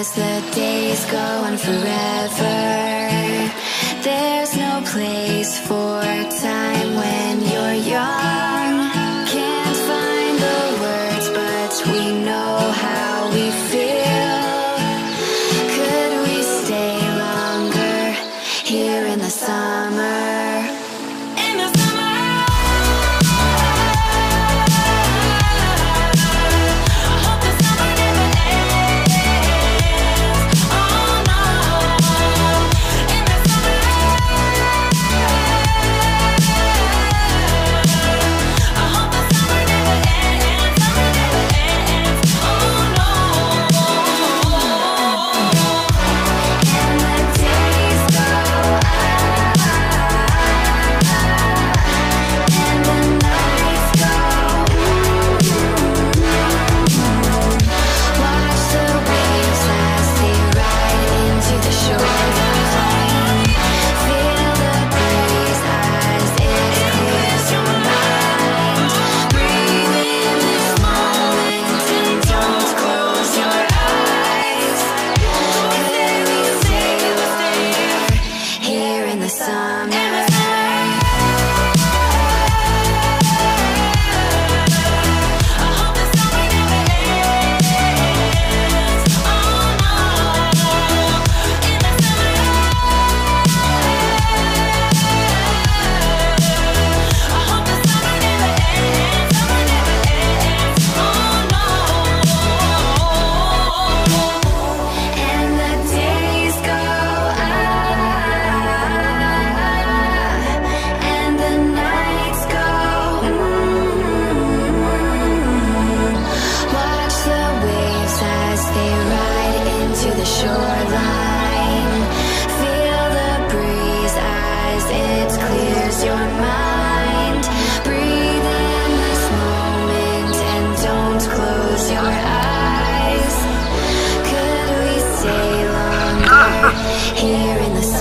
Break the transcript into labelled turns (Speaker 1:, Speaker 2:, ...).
Speaker 1: as the days go on forever. There's no place for time when you're young. Can't find the words, but we know how we feel. Could we stay longer here in the summer? here in the